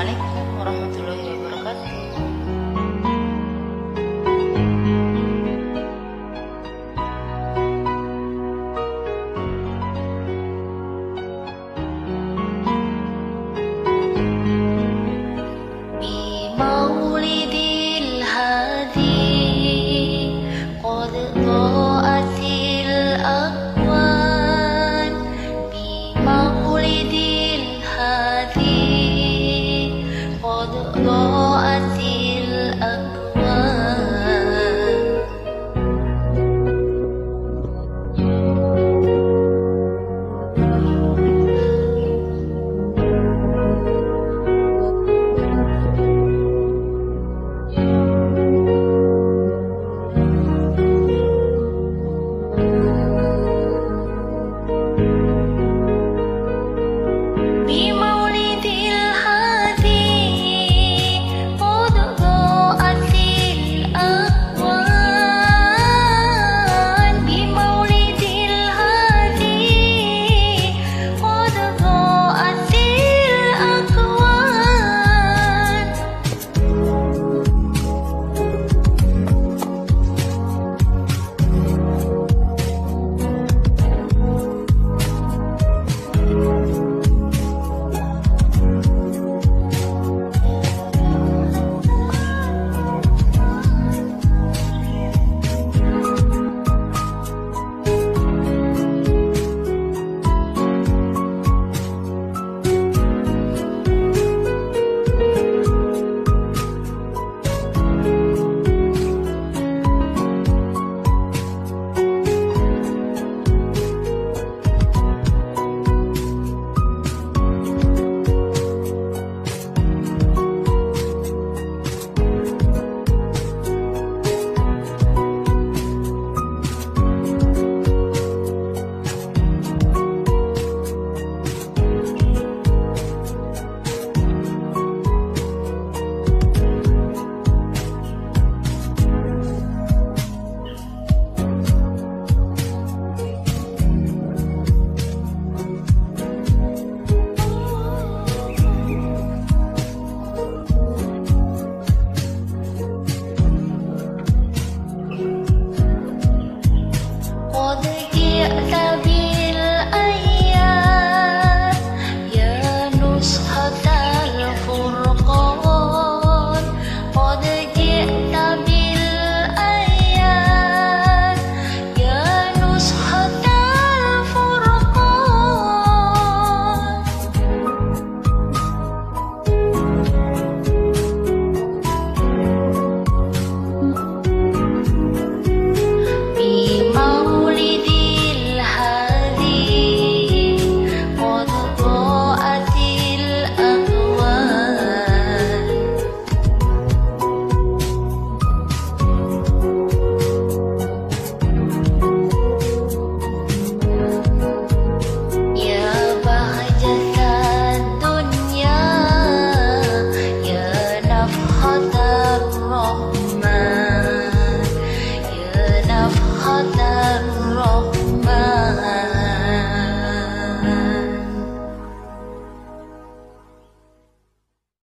好